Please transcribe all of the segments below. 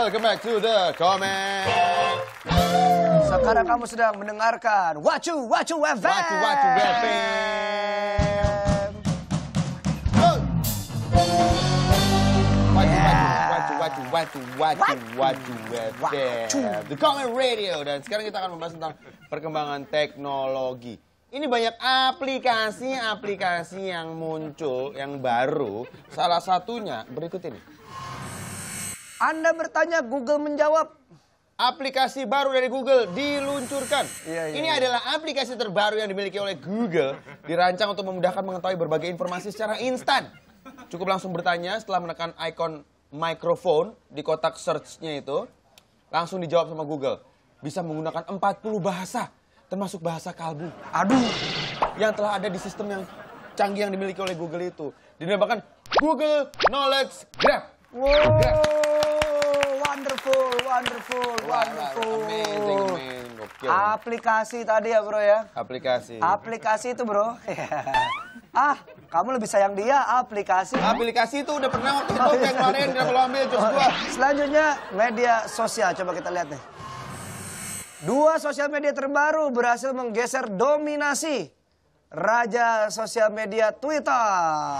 welcome back to the comment. Sekarang kamu sedang mendengarkan Wacu Wacu FM. Wacu Wacu FM. Wacu Wacu Wacu Wacu Wacu Wacu Wacu. FM. The Comment Radio dan sekarang kita akan membahas tentang perkembangan teknologi. Ini banyak aplikasi-aplikasi yang muncul, yang baru. Salah satunya berikut ini. Anda bertanya, Google menjawab. Aplikasi baru dari Google diluncurkan. Iya, iya, Ini iya. adalah aplikasi terbaru yang dimiliki oleh Google, dirancang untuk memudahkan mengetahui berbagai informasi secara instan. Cukup langsung bertanya setelah menekan ikon microphone di kotak search-nya itu, langsung dijawab sama Google. Bisa menggunakan 40 bahasa, termasuk bahasa kalbu. Aduh, Yang telah ada di sistem yang canggih yang dimiliki oleh Google itu. Dinamakan Google Knowledge Graph. wow, wonderful, wonderful, wonderful. Amazing, amazing. Gokil. Aplikasi tadi ya bro ya. Aplikasi. Aplikasi itu bro. ah, kamu lebih sayang dia aplikasi. Aplikasi itu udah pernah waktu itu yang kemarin dia kalau ambil jokes gua. Selanjutnya media sosial. Coba kita lihat nih. Dua sosial media terbaru berhasil menggeser dominasi raja sosial media Twitter.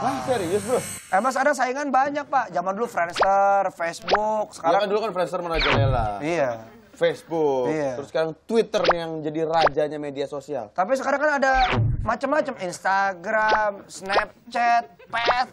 Wah serius bro? Eh mas ada saingan banyak pak. Zaman dulu Friendster, Facebook, Sekarang kan sekarang dulu kan Friendster merajalela. iya. Facebook. Iya. Terus sekarang Twitter yang jadi rajanya media sosial. Tapi sekarang kan ada macam-macam Instagram, Snapchat, Path,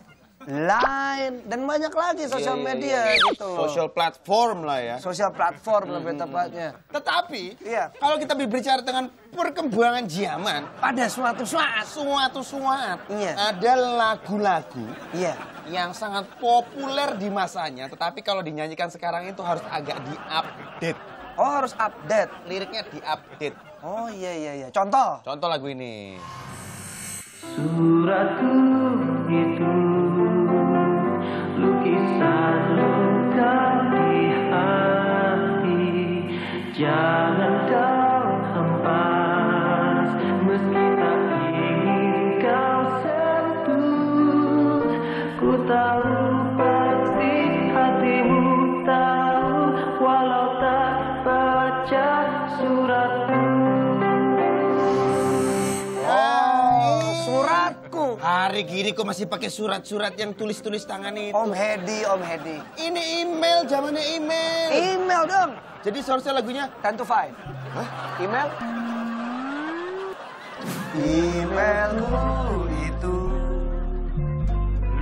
Line dan banyak lagi sosial Iya, iya, media iya. gitu. Social platform lah ya. Sosial platform lebih tepatnya. Tetapi, Iya. kalau kita berbicara dengan perkembangan zaman, pada suatu saat, suatu saat, Iya. ada lagu-lagu Iya. yang sangat populer di masanya, tetapi kalau dinyanyikan sekarang itu harus agak diupdate. Oh harus update. Liriknya diupdate. Oh iya iya iya. Contoh. Contoh lagu ini. Suratku itu Hari gini kok masih pakai surat-surat yang tulis-tulis tangan itu? Om Hedi, Om Hedi. Ini email, zamannya email. Email dong. Jadi seharusnya lagunya 10 to 5. Email? Emailku itu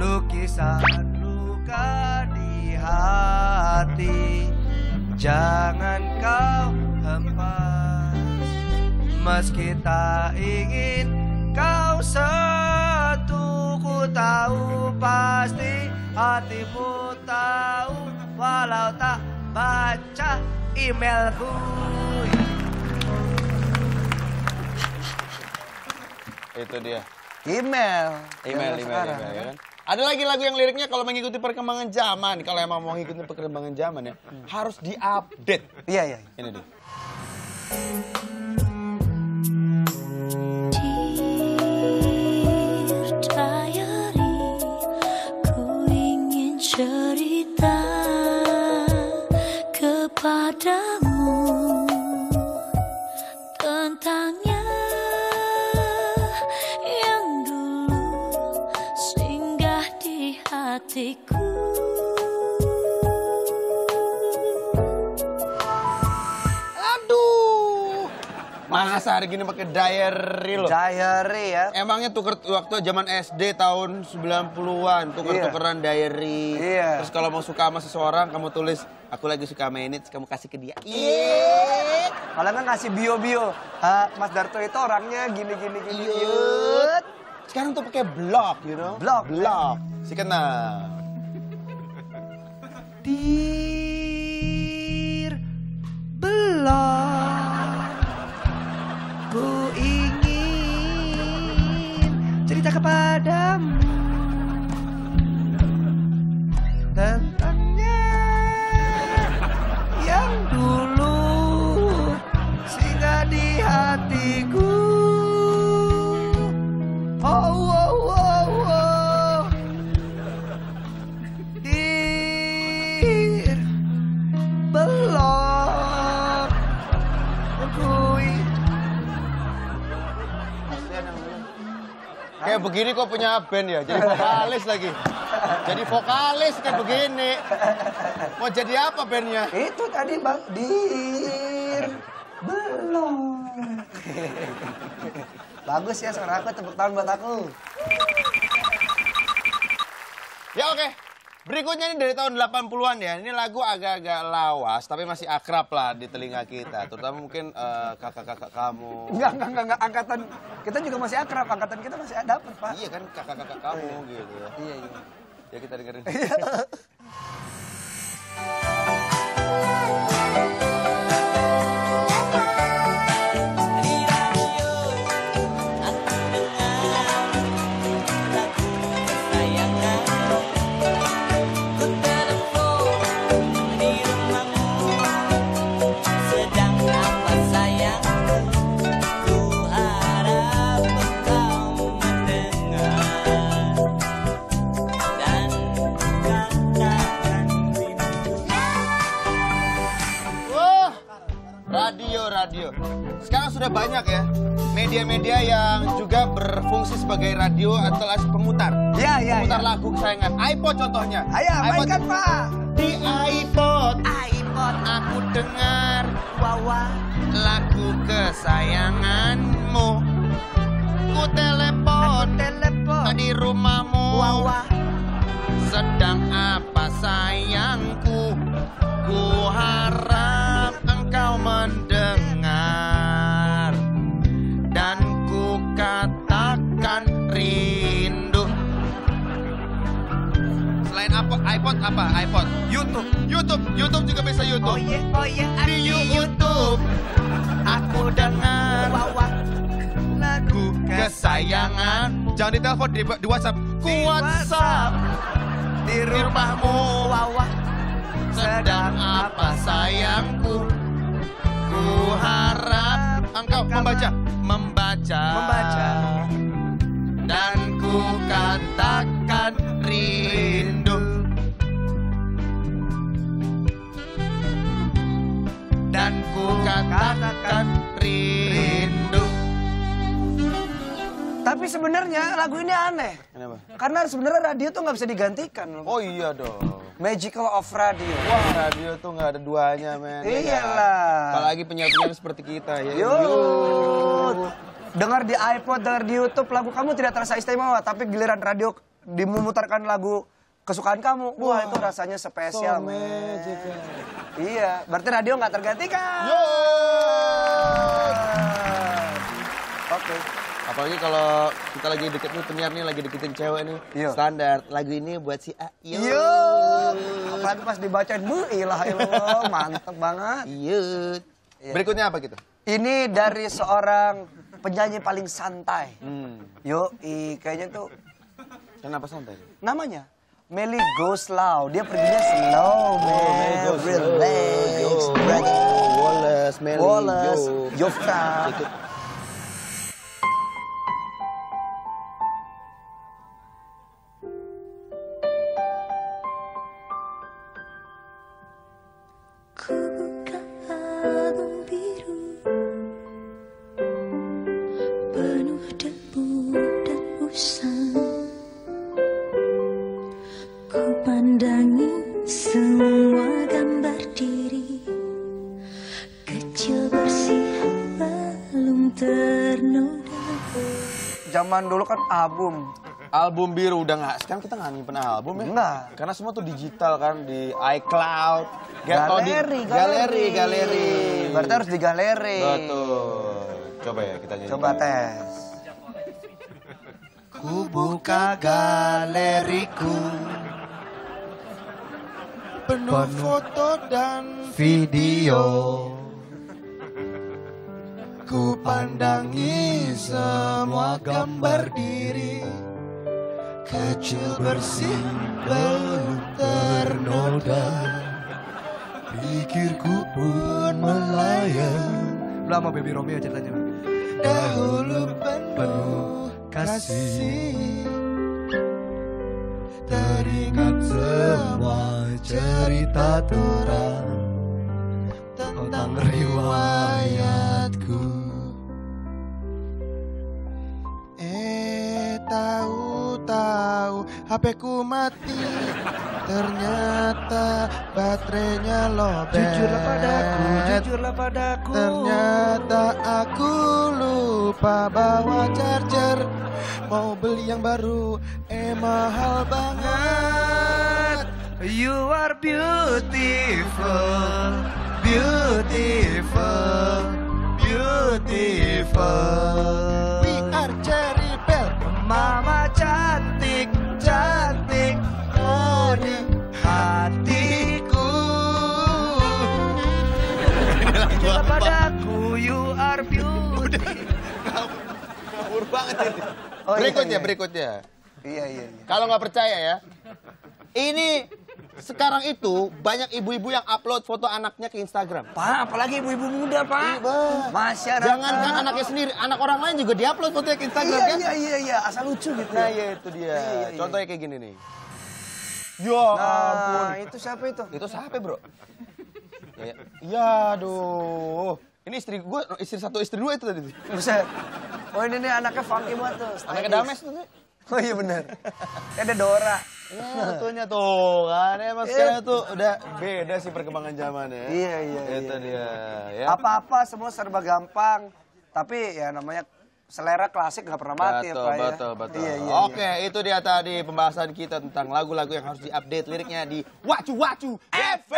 lukisan luka di hati Jangan kau hempas Meski tak ingin kau Ku tahu pasti hatimu tahu Walau tak baca emailku itu dia. Email. Email, email, sekarang, email, ya kan? Ada lagi lagu yang liriknya kalau mengikuti perkembangan zaman, kalau emang mau mengikuti perkembangan zaman ya, harus diupdate. Iya, iya. Ini dia. Kepadamu tentangnya yang dulu singgah di hatiku. Masa hari gini pakai diary loh. Diary ya. Emangnya tuker waktu zaman SD tahun 90-an, tuker-tukeran diary. Iya. Terus kalau mau suka sama seseorang, kamu tulis, aku lagi suka sama ini, terus kamu kasih ke dia. Iya. Malah nggak ngasih bio-bio. Mas Darto itu orangnya gini-gini gini. Iya. Yut. Sekarang tuh pakai blog, you know? Blog. Blog. Si kenal. Dear kepadamu begini kok punya band ya, jadi vokalis lagi. Jadi vokalis kayak begini. Mau jadi apa bandnya? Itu tadi bang dir belum. Bagus ya suara aku tepuk tangan buat aku. Ya oke. Berikutnya ini dari tahun 80-an ya. Ini lagu agak-agak lawas tapi masih akrab lah di telinga kita. Terutama mungkin eh, kakak-kakak kamu. Enggak, enggak, enggak, enggak, angkatan kita juga masih akrab, angkatan kita masih dapet pak. Iya kan kakak-kakak kamu gitu ya. Iya, iya. Ya kita dengerin. Sudah banyak ya media-media yang juga berfungsi sebagai radio atau as pemutar. Iya, iya, Pemutar iya. lagu kesayangan. iPod contohnya. Ayo, iPod- mainkan pak. Di iPod, iPod aku dengar Wawa. lagu kesayanganmu. Ku telepon Telepon. di rumahmu. Wawa. Sedang apa sayangku Ku harap engkau mendengar katakan rindu. Selain apa iPod apa? iPod. YouTube. YouTube. YouTube juga bisa YouTube. Iya, oh iya, Di YouTube. Aku dengar lagu kesayangan. Jangan ditelepon di, di WhatsApp. Ku WhatsApp. Di rumahmu. Wawa. sedang apa sayangku? Ku harap engkau membaca membaca Membaca. dan ku katakan rindu dan ku katakan rindu Tapi sebenarnya lagu ini aneh. Kenapa? Karena sebenarnya radio tuh nggak bisa digantikan. loh. Oh iya dong. Magical of radio. Wah radio tuh nggak ada duanya men. Ya Iyalah. Apalagi penyiar-penyiar seperti kita ya. Yuk. Dengar di iPod, dengar di YouTube, lagu kamu tidak terasa istimewa. Tapi giliran radio dimemutarkan lagu kesukaan kamu. Wah, itu rasanya spesial, So. Iya, berarti radio nggak tergantikan. Yo. Oke. Apalagi kalau kita lagi deket nih penyiar nih lagi deketin cewek nih. Iya. Standar lagu ini buat si A. Yo. Yo. Apalagi pas dibacain, bu, ilah ilah, mantep banget. Yo. Berikutnya apa gitu? Ini dari seorang penyanyi paling santai. Hmm. Yo, i, kayaknya tuh Kenapa santai? namanya Meli Go Slow. Dia perginya slow, man. Oh, Meli Go Slow. Relax, Yo. Wallace, Meli, Wallace, yo. Jofra. Zaman dulu kan album. Album biru udah nggak? Sekarang kita nggak nyimpen album ya? Nggak. Karena semua tuh digital kan di iCloud, oh, di- Galeri, galeri, galeri. Berarti harus di galeri. Betul. Coba ya kita nyanyi. Coba tes. Ku buka galeriku Penuh foto dan video Ku pandangi semua gambar diri. Kecil bersih belum ternoda. Pikirku pun melayang. Lama Baby Romeo ceritanya. dahulu penuh kasih. Teringat semua cerita orang Tentang riwayatku HP ku mati. Ternyata baterainya lobet. Jujurlah padaku, jujurlah padaku. Ternyata aku lupa bawa charger. Mau beli yang baru Eh mahal banget. You are beautiful, beautiful, beautiful. We are Cherry Bell. Mama Jujurlah padaku, you are beautiful. Ngawur banget ini Oh, iya, Berikutnya, iya. berikutnya Iya, iya, iya. Kalau nggak percaya ya, ini sekarang itu banyak ibu-ibu yang upload foto anaknya ke Instagram. Pak, apalagi ibu-ibu muda, Pak. Iya, Masyarakat. Jangankan anaknya sendiri, anak orang lain juga diupload fotonya ke Instagram Iya, kan? iya, iya, iya. Asal lucu gitu. Nah, ya. iya itu dia. Iya, iya, iya. Contohnya kayak gini nih. Ya ampun. Nah, itu siapa itu? Itu siapa, Bro? Ya, ya. ya aduh. Ini istri gue, istri satu, istri dua itu tadi. Buset. Oh ini nih anaknya funky banget tuh. Anaknya stylish. Dames tuh. Oh iya benar. Ya ada Dora. Ya, betulnya tuh kan emang sekarang tuh udah beda sih perkembangan zamannya. Iya, iya, Itu iya. dia. Ya. Apa-apa semua serba gampang. Tapi ya namanya selera klasik nggak pernah mati betul, ya Pak ya. betul, betul. Iya, iya, Oke, itu dia tadi pembahasan kita tentang lagu-lagu yang harus diupdate liriknya di Wacu Wacu FM.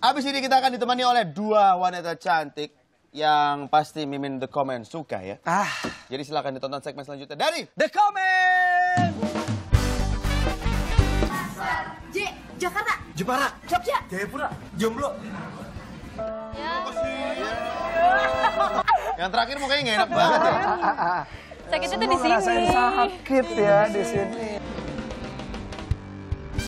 Abis ini kita akan ditemani oleh dua wanita cantik yang pasti Mimin The Comment suka ya. Ah, Jadi silakan ditonton segmen selanjutnya dari The Comment. J, Jakarta. Jepara. Jogja. Jayapura. Jomblo. yang terakhir mukanya nggak enak banget ya. Sakitnya tuh di sini. sakit ya di sini.